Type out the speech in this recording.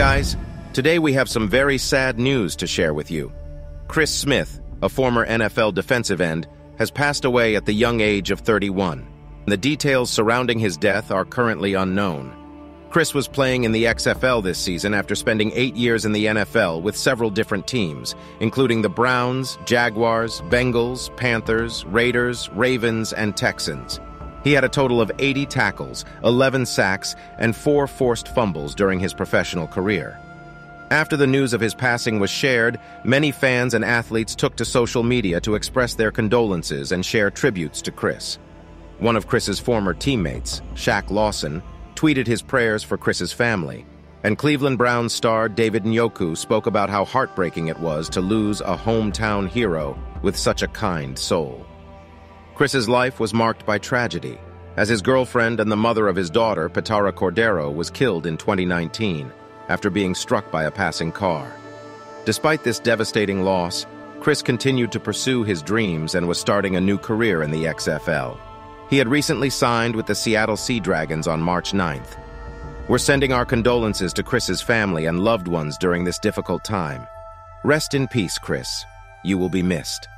guys, today we have some very sad news to share with you. Chris Smith, a former NFL defensive end, has passed away at the young age of 31. The details surrounding his death are currently unknown. Chris was playing in the XFL this season after spending eight years in the NFL with several different teams, including the Browns, Jaguars, Bengals, Panthers, Raiders, Ravens, and Texans. He had a total of 80 tackles, 11 sacks, and four forced fumbles during his professional career. After the news of his passing was shared, many fans and athletes took to social media to express their condolences and share tributes to Chris. One of Chris's former teammates, Shaq Lawson, tweeted his prayers for Chris's family, and Cleveland Browns star David Njoku spoke about how heartbreaking it was to lose a hometown hero with such a kind soul. Chris's life was marked by tragedy, as his girlfriend and the mother of his daughter, Petara Cordero, was killed in 2019 after being struck by a passing car. Despite this devastating loss, Chris continued to pursue his dreams and was starting a new career in the XFL. He had recently signed with the Seattle Sea Dragons on March 9th. We're sending our condolences to Chris's family and loved ones during this difficult time. Rest in peace, Chris. You will be missed.